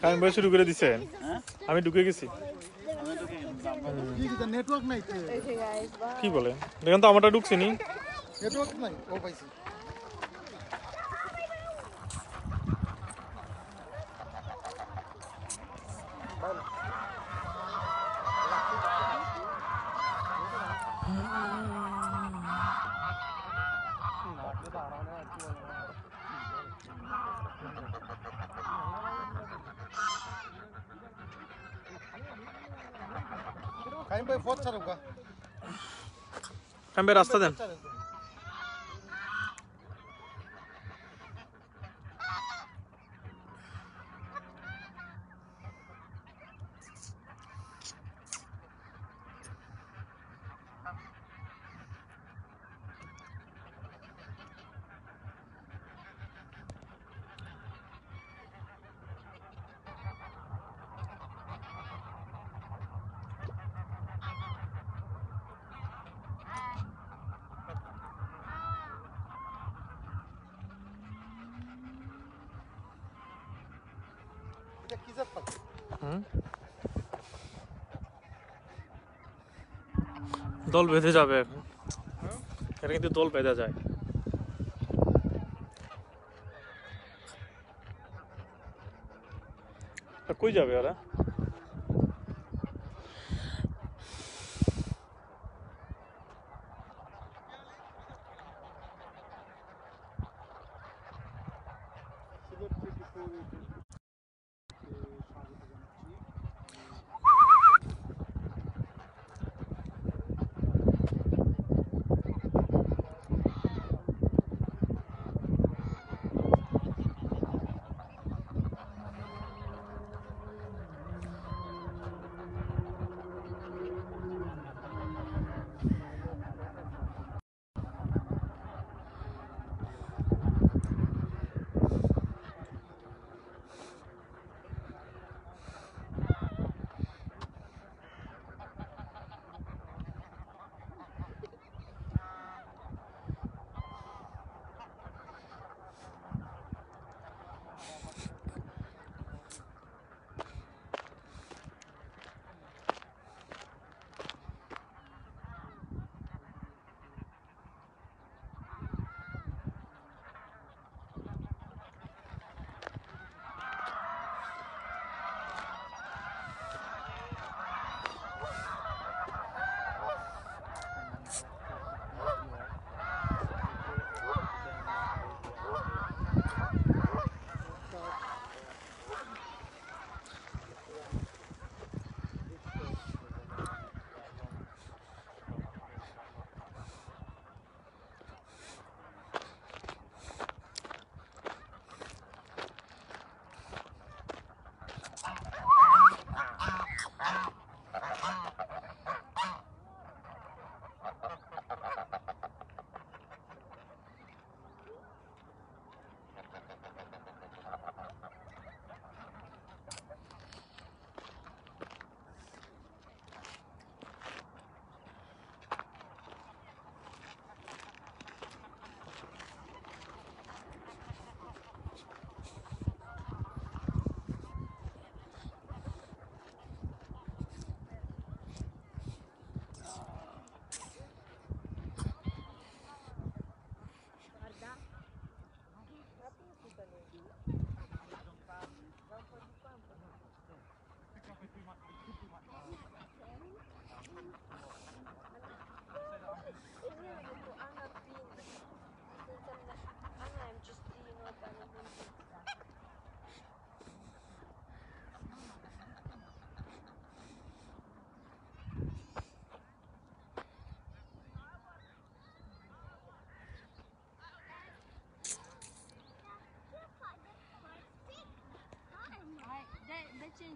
কামি ভাই শুরু করে দিছেন। হ্যাঁ? আমি ঢুকে গেছি। কি বলে দেখেন তো আমারটা ঢুকছে নি। নেটওয়ার্ক নাই ও পাইছি। कहीं पे बहुत अच्छा रुका खाइम रास्ता दें কি জাত পাখি হুম। দল বেঁধে যাবে এখন এটা কিন্তু দল বেঁধে যায় তা কই যাবে ওরা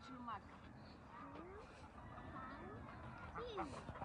чумак. Mm.